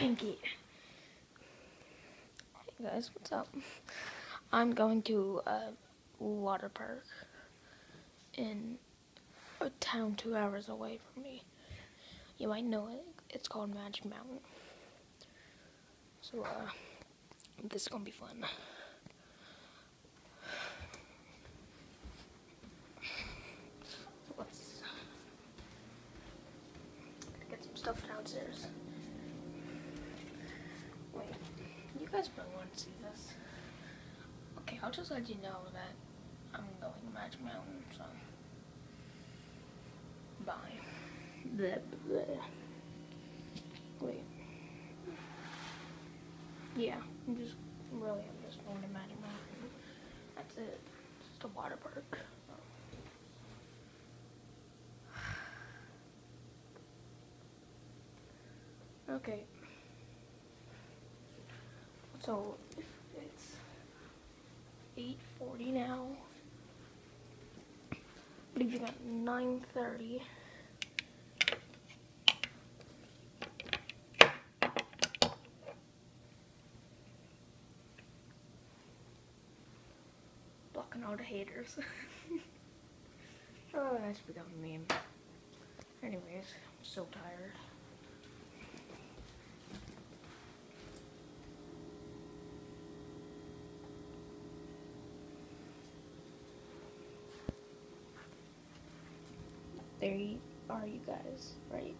Pinky. Hey guys, what's up? I'm going to a water park in a town two hours away from me. You might know it. It's called Magic Mountain. So, uh, this is gonna be fun. Let's get some stuff downstairs. Wait, you guys probably want to see this. Okay, I'll just let you know that I'm going to Magic Mountain, so. Bye. Bleh, bleh. Wait. Yeah, I'm just, really, I'm just going to Magic Mountain. That's it. It's just a water park. Okay. So it's 8:40 now. believe Leaving at 9:30. Blocking all the haters. oh, that's become a meme. Anyways, I'm so tired. There you are you guys, right?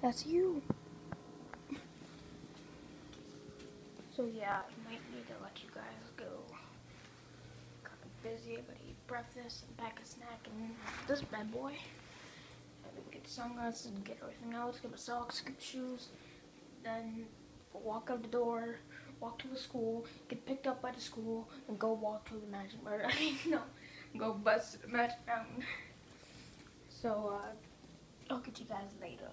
That's you. So yeah, I might need to let you guys go. Kind of busy, but eat breakfast and pack a snack and this bad boy. And get sunglasses and get everything else, get my socks, get shoes, then walk out the door, walk to the school, get picked up by the school, and go walk to the Magic Mountain. I mean, no, go bus to the Magic Mountain. So, uh, I'll get you guys later.